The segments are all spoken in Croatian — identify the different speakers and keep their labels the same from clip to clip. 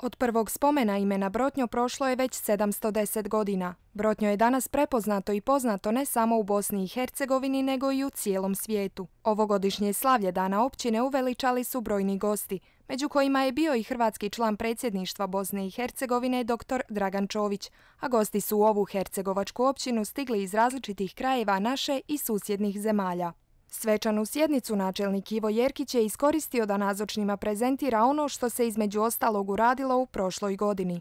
Speaker 1: Od prvog spomena imena Brotnjo prošlo je već 710 godina. Brotnjo je danas prepoznato i poznato ne samo u Bosni i Hercegovini, nego i u cijelom svijetu. Ovogodišnje slavlje dana općine uveličali su brojni gosti, među kojima je bio i hrvatski član predsjedništva Bosne i Hercegovine dr. Dragan Čović, a gosti su u ovu hercegovačku općinu stigli iz različitih krajeva naše i susjednih zemalja. Svečanu sjednicu načelnik Ivo Jerkić je iskoristio da nazočnima prezentira ono što se između ostalog uradilo u prošloj godini.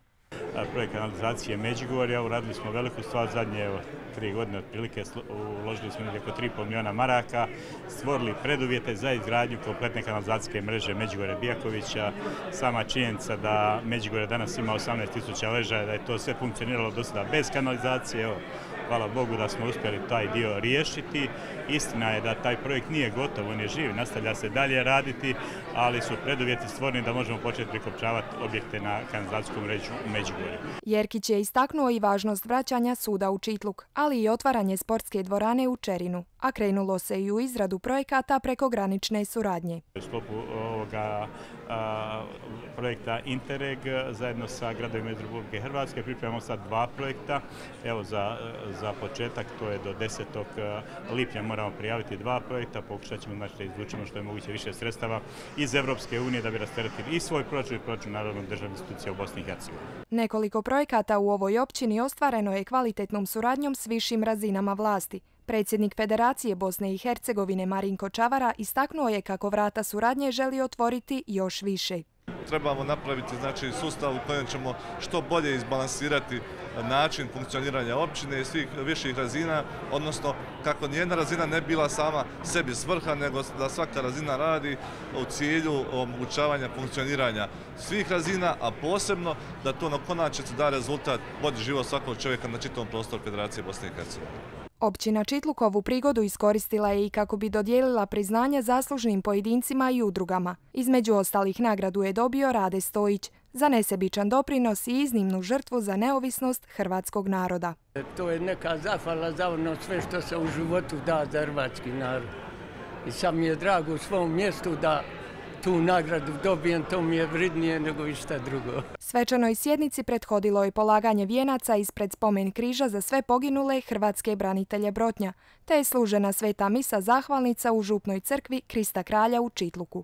Speaker 2: Projekt kanalizacije Međugorja, uradili smo veliku stvar zadnje tri godine otprilike, uložili smo oko 3,5 milijuna maraka, stvorili preduvjete za izgradnju kompletne kanalizacijske mreže Međugorja Bijakovića. Sama činjenica da Međugorje danas ima 18.000 ležaja, da je to sve funkcioniralo do sada bez kanalizacije, hvala Bogu da smo uspjeli taj dio riješiti. Istina je da taj projekt nije gotov, on je živ, nastavlja se dalje raditi, ali su preduvjeti stvoreni da možemo početi prikopčavati objekte na kanalizacijskom mrežu u Međugorju.
Speaker 1: Jerkić je istaknuo i važnost vraćanja suda u Čitluk, ali i otvaranje sportske dvorane u Čerinu, a krenulo se i u izradu projekata preko granične suradnje.
Speaker 2: U sklopu ovoga projekta Interreg zajedno sa gradovima iz Republike Hrvatske pripremamo sad dva projekta. Evo za, za početak to je do 10. lipnja moramo prijaviti dva projekta, pokušat ćemo znači da izvučemo što je moguće više sredstava iz Evropske unije da bi rasteretili i svoj proračun i proračun narodnog državne institucije u Bosni i Hercegovini.
Speaker 1: Nekoliko projekata u ovoj općini ostvareno je kvalitetnom suradnjom s višim razinama vlasti. Predsjednik Federacije Bosne i Hercegovine Marinko Čavara istaknuo je kako vrata suradnje želi otvoriti još više.
Speaker 3: Trebamo napraviti znači, sustav u kojem ćemo što bolje izbalansirati način funkcioniranja općine i svih viših razina, odnosno kako nijedna razina ne bila sama sebi svrha, nego da svaka razina radi u cilju omogućavanja funkcioniranja svih razina, a posebno da to na konačnici da rezultat bolji život svakog čovjeka na čitavom prostoru Federacije Bosne i Hercegovine.
Speaker 1: Općina Čitlukovu prigodu iskoristila je i kako bi dodijelila priznanje zaslužnim pojedincima i udrugama. Između ostalih nagradu je dobio Rade Stojić za nesebičan doprinos i iznimnu žrtvu za neovisnost hrvatskog naroda.
Speaker 4: To je neka zahvala za ono sve što se u životu da za hrvatski narod. I sad mi je drago u svom mjestu da tu nagradu dobijem, to mi je vridnije nego išta drugo.
Speaker 1: Svečanoj sjednici prethodilo je polaganje vijenaca ispred spomen križa za sve poginule hrvatske branitelje Brotnja, te je služena sveta misa zahvalnica u župnoj crkvi Krista Kralja u Čitluku.